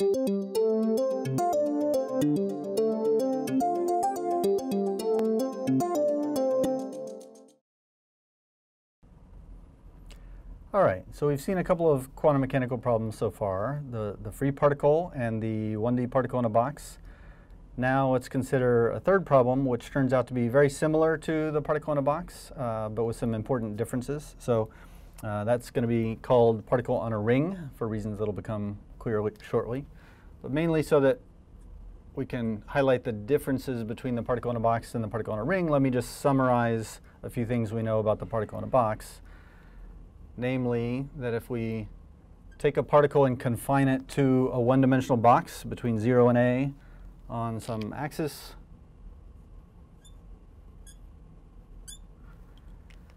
All right, so we've seen a couple of quantum mechanical problems so far, the, the free particle and the 1D particle in a box. Now let's consider a third problem, which turns out to be very similar to the particle in a box, uh, but with some important differences. So uh, that's going to be called particle on a ring for reasons that will become clear shortly, but mainly so that we can highlight the differences between the particle in a box and the particle in a ring. Let me just summarize a few things we know about the particle in a box namely that if we take a particle and confine it to a one-dimensional box between 0 and a on some axis,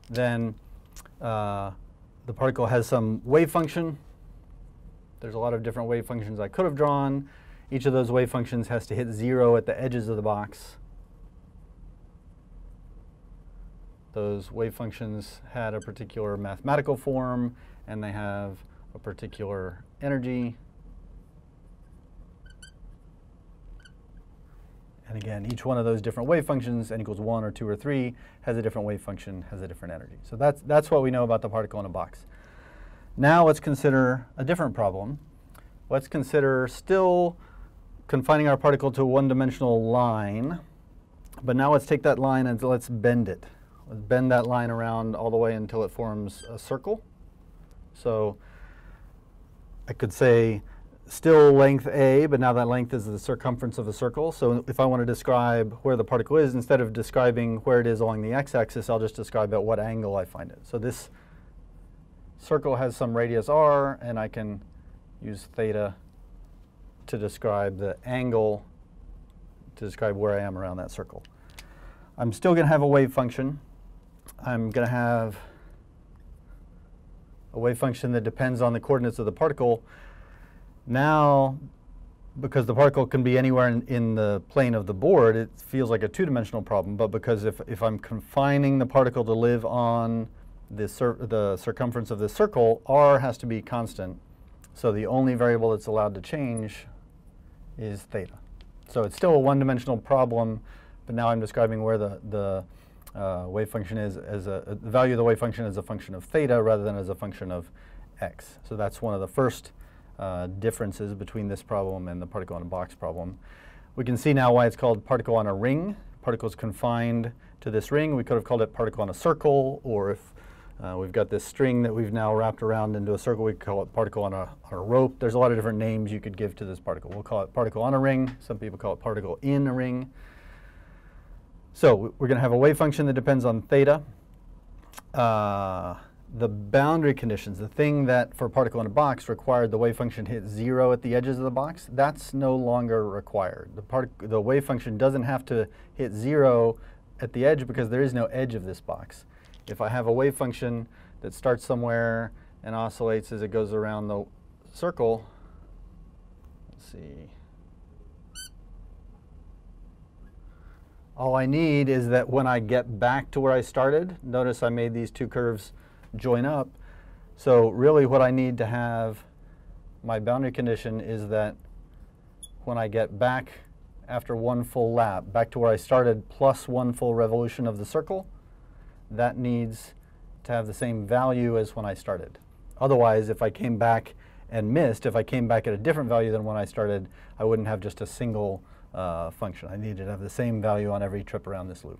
then uh, the particle has some wave function. There's a lot of different wave functions I could have drawn. Each of those wave functions has to hit 0 at the edges of the box. those wave functions had a particular mathematical form and they have a particular energy. And again, each one of those different wave functions, n equals 1 or 2 or 3, has a different wave function, has a different energy. So that's, that's what we know about the particle in a box. Now let's consider a different problem. Let's consider still confining our particle to a one-dimensional line, but now let's take that line and let's bend it bend that line around all the way until it forms a circle. So I could say still length A, but now that length is the circumference of a circle. So if I want to describe where the particle is, instead of describing where it is along the x-axis, I'll just describe at what angle I find it. So this circle has some radius r, and I can use theta to describe the angle to describe where I am around that circle. I'm still going to have a wave function. I'm going to have a wave function that depends on the coordinates of the particle. Now, because the particle can be anywhere in, in the plane of the board, it feels like a two-dimensional problem. But because if, if I'm confining the particle to live on the, cir the circumference of the circle, r has to be constant. So the only variable that's allowed to change is theta. So it's still a one-dimensional problem, but now I'm describing where the, the uh, wave function is as a, the value of the wave function is a function of theta rather than as a function of x. So that's one of the first uh, differences between this problem and the particle in a box problem. We can see now why it's called particle on a ring. Particle is confined to this ring. We could have called it particle on a circle, or if uh, we've got this string that we've now wrapped around into a circle, we call it particle on a, on a rope. There's a lot of different names you could give to this particle. We'll call it particle on a ring. Some people call it particle in a ring. So we're going to have a wave function that depends on theta. Uh, the boundary conditions, the thing that for a particle in a box required the wave function hit zero at the edges of the box, that's no longer required. The, the wave function doesn't have to hit zero at the edge because there is no edge of this box. If I have a wave function that starts somewhere and oscillates as it goes around the circle, let's see, All I need is that when I get back to where I started, notice I made these two curves join up. So really what I need to have my boundary condition is that when I get back after one full lap, back to where I started plus one full revolution of the circle, that needs to have the same value as when I started. Otherwise, if I came back and missed, if I came back at a different value than when I started, I wouldn't have just a single uh, function. I need to have the same value on every trip around this loop.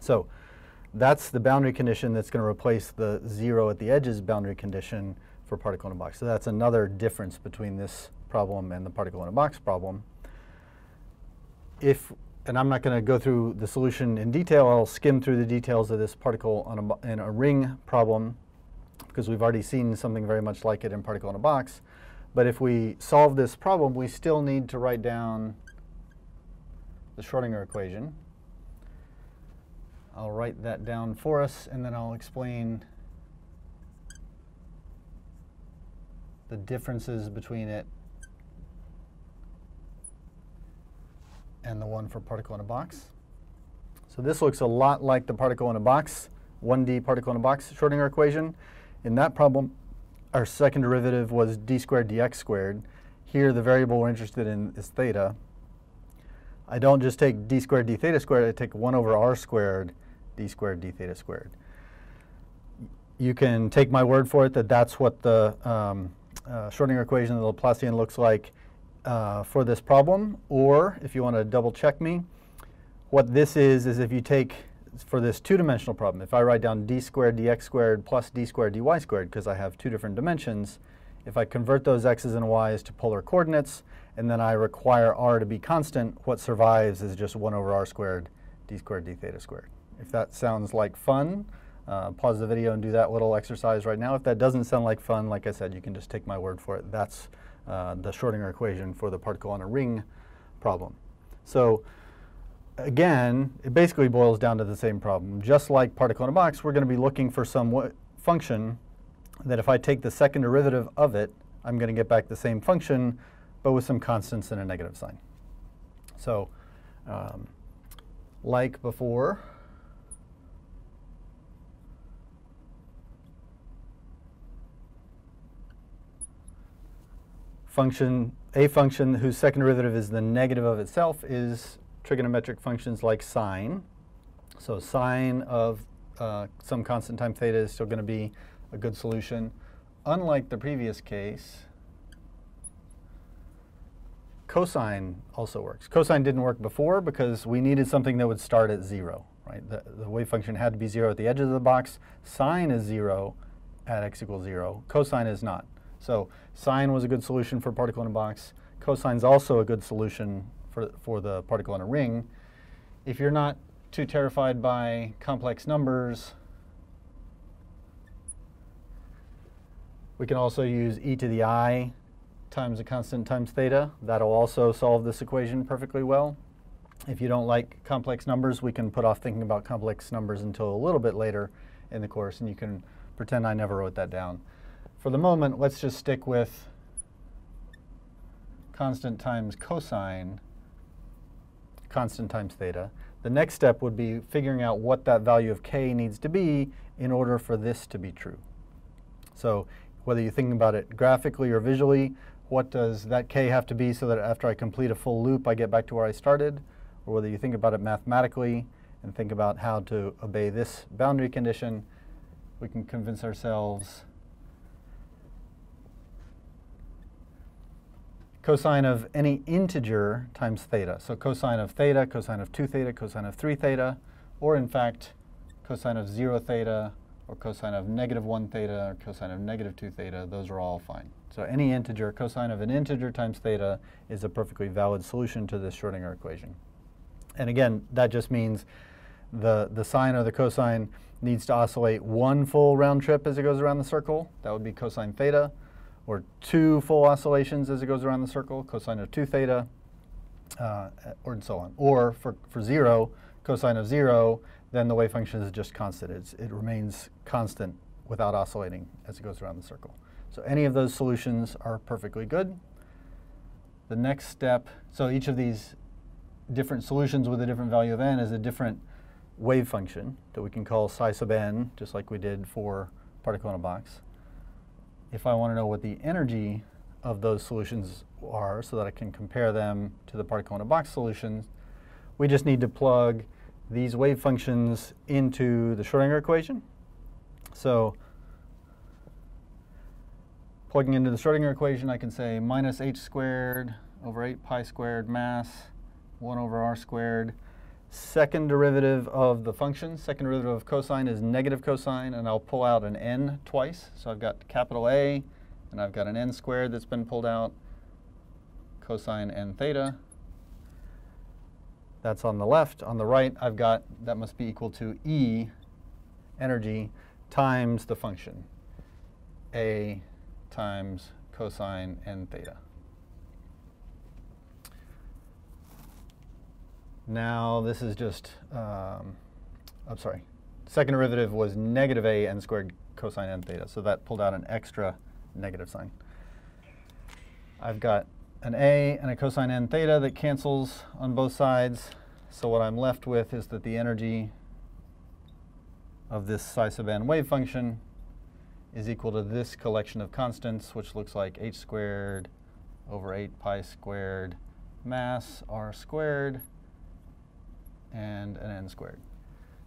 So that's the boundary condition that's going to replace the zero at the edges boundary condition for particle in a box. So that's another difference between this problem and the particle in a box problem. If, and I'm not going to go through the solution in detail, I'll skim through the details of this particle on a, in a ring problem because we've already seen something very much like it in particle in a box. But if we solve this problem, we still need to write down the Schrodinger equation. I'll write that down for us, and then I'll explain the differences between it and the one for particle in a box. So this looks a lot like the particle in a box, 1D particle in a box Schrodinger equation. In that problem, our second derivative was d squared dx squared. Here, the variable we're interested in is theta. I don't just take d squared d theta squared, I take 1 over r squared d squared d theta squared. You can take my word for it that that's what the um, uh, Schrodinger equation of the Laplacian looks like uh, for this problem, or if you want to double check me, what this is is if you take for this two-dimensional problem, if I write down d squared dx squared plus d squared dy squared, because I have two different dimensions, if I convert those x's and y's to polar coordinates, and then I require r to be constant, what survives is just 1 over r squared d squared d theta squared. If that sounds like fun, uh, pause the video and do that little exercise right now. If that doesn't sound like fun, like I said, you can just take my word for it. That's uh, the Schrodinger equation for the particle on a ring problem. So again, it basically boils down to the same problem. Just like particle in a box, we're going to be looking for some function that if I take the second derivative of it, I'm going to get back the same function, but with some constants and a negative sign. So um, like before, function, a function whose second derivative is the negative of itself is trigonometric functions like sine. So sine of uh, some constant times theta is still going to be a good solution. Unlike the previous case, cosine also works. Cosine didn't work before because we needed something that would start at zero. Right? The, the wave function had to be zero at the edges of the box. Sine is zero at x equals zero. Cosine is not. So sine was a good solution for particle in a box. Cosine is also a good solution for, for the particle in a ring. If you're not too terrified by complex numbers, we can also use e to the i times a constant times theta. That'll also solve this equation perfectly well. If you don't like complex numbers, we can put off thinking about complex numbers until a little bit later in the course, and you can pretend I never wrote that down. For the moment, let's just stick with constant times cosine constant times theta. The next step would be figuring out what that value of k needs to be in order for this to be true. So whether you're thinking about it graphically or visually, what does that k have to be so that after I complete a full loop, I get back to where I started? Or whether you think about it mathematically and think about how to obey this boundary condition, we can convince ourselves cosine of any integer times theta. So cosine of theta, cosine of 2 theta, cosine of 3 theta, or in fact, cosine of 0 theta, or cosine of negative 1 theta, or cosine of negative 2 theta, those are all fine. So any integer, cosine of an integer times theta is a perfectly valid solution to this Schrodinger equation. And again, that just means the, the sine or the cosine needs to oscillate one full round trip as it goes around the circle. That would be cosine theta or two full oscillations as it goes around the circle, cosine of 2 theta, uh, or and so on. Or for, for 0, cosine of 0, then the wave function is just constant. It's, it remains constant without oscillating as it goes around the circle. So any of those solutions are perfectly good. The next step, so each of these different solutions with a different value of n is a different wave function that we can call psi sub n, just like we did for particle in a box if I want to know what the energy of those solutions are so that I can compare them to the particle in a box solutions, we just need to plug these wave functions into the Schrodinger equation. So plugging into the Schrodinger equation, I can say minus h squared over 8 pi squared mass 1 over r squared second derivative of the function, second derivative of cosine is negative cosine, and I'll pull out an n twice. So I've got capital A, and I've got an n squared that's been pulled out, cosine n theta. That's on the left. On the right, I've got, that must be equal to E, energy, times the function, A times cosine n theta. Now this is just, um, I'm sorry, second derivative was negative a n squared cosine n theta, so that pulled out an extra negative sign. I've got an a and a cosine n theta that cancels on both sides, so what I'm left with is that the energy of this psi sub n wave function is equal to this collection of constants, which looks like h squared over 8 pi squared mass r squared and an n squared.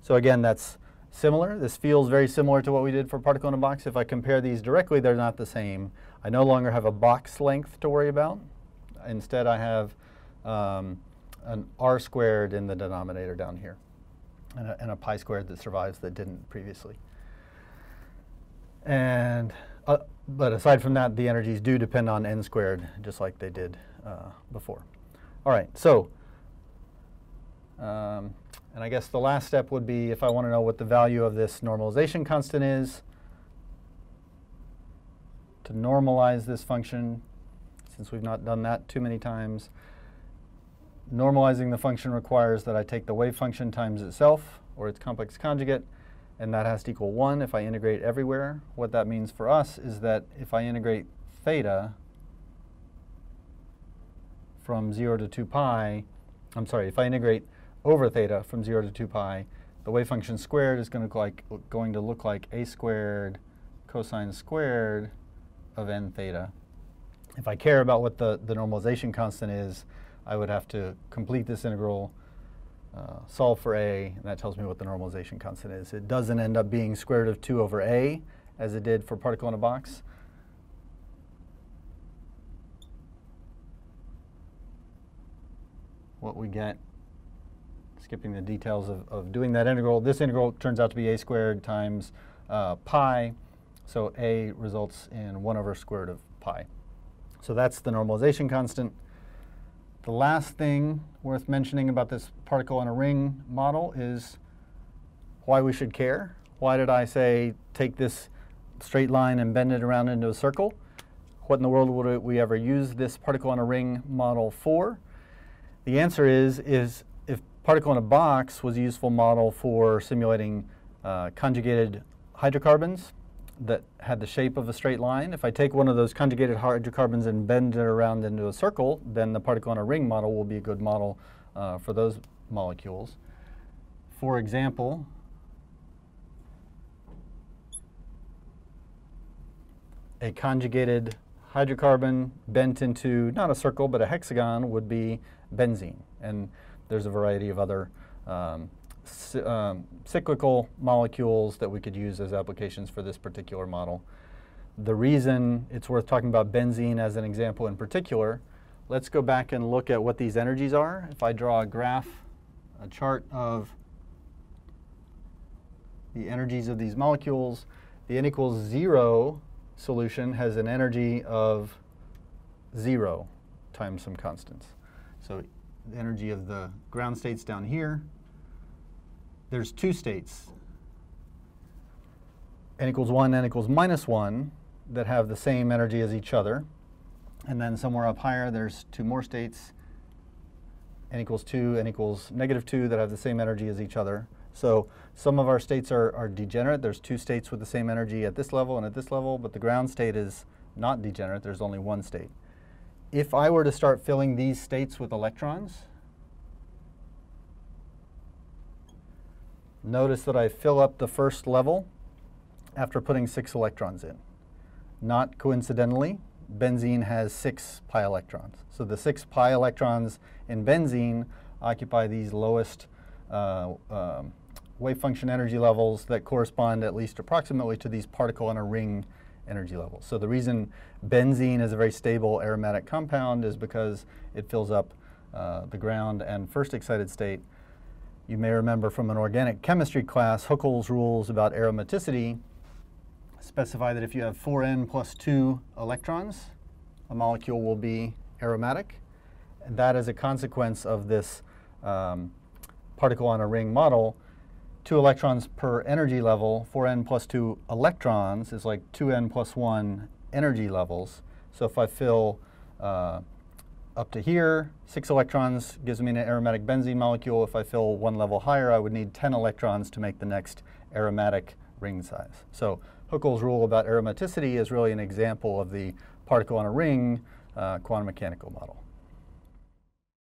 So again, that's similar. This feels very similar to what we did for particle in a box. If I compare these directly, they're not the same. I no longer have a box length to worry about. Instead, I have um, an r squared in the denominator down here and a, and a pi squared that survives that didn't previously. And, uh, but aside from that, the energies do depend on n squared, just like they did uh, before. All right, so, um, and I guess the last step would be if I want to know what the value of this normalization constant is, to normalize this function, since we've not done that too many times, normalizing the function requires that I take the wave function times itself, or its complex conjugate, and that has to equal 1 if I integrate everywhere. What that means for us is that if I integrate theta from 0 to 2 pi, I'm sorry, if I integrate over theta from 0 to 2 pi, the wave function squared is going to, like, going to look like a squared cosine squared of n theta. If I care about what the, the normalization constant is, I would have to complete this integral, uh, solve for a, and that tells me what the normalization constant is. It doesn't end up being square root of 2 over a, as it did for particle in a box. What we get, skipping the details of, of doing that integral, this integral turns out to be a squared times uh, pi, so a results in 1 over square root of pi. So that's the normalization constant. The last thing worth mentioning about this particle in a ring model is why we should care. Why did I say take this straight line and bend it around into a circle? What in the world would we ever use this particle in a ring model for? The answer is, is particle in a box was a useful model for simulating uh, conjugated hydrocarbons, that had the shape of a straight line. If I take one of those conjugated hydrocarbons and bend it around into a circle, then the particle in a ring model will be a good model uh, for those molecules. For example, a conjugated hydrocarbon bent into not a circle but a hexagon would be benzene. And there's a variety of other um, um, cyclical molecules that we could use as applications for this particular model. The reason it's worth talking about benzene as an example in particular, let's go back and look at what these energies are. If I draw a graph, a chart of the energies of these molecules, the n equals zero solution has an energy of zero times some constants. So the energy of the ground state's down here, there's two states, n equals 1, n equals minus 1, that have the same energy as each other. And then somewhere up higher, there's two more states, n equals 2, n equals negative 2, that have the same energy as each other. So some of our states are, are degenerate. There's two states with the same energy at this level and at this level, but the ground state is not degenerate. There's only one state. If I were to start filling these states with electrons, Notice that I fill up the first level after putting six electrons in. Not coincidentally, benzene has six pi electrons. So the six pi electrons in benzene occupy these lowest uh, um, wave function energy levels that correspond at least approximately to these particle in a ring energy levels. So the reason benzene is a very stable aromatic compound is because it fills up uh, the ground and first excited state you may remember from an organic chemistry class, Huckel's rules about aromaticity specify that if you have 4n plus 2 electrons, a molecule will be aromatic. And that is a consequence of this um, particle on a ring model. Two electrons per energy level, 4n plus 2 electrons is like 2n plus 1 energy levels. So if I fill uh, up to here, six electrons gives me an aromatic benzene molecule. If I fill one level higher, I would need 10 electrons to make the next aromatic ring size. So Huckel's rule about aromaticity is really an example of the particle on a ring uh, quantum mechanical model.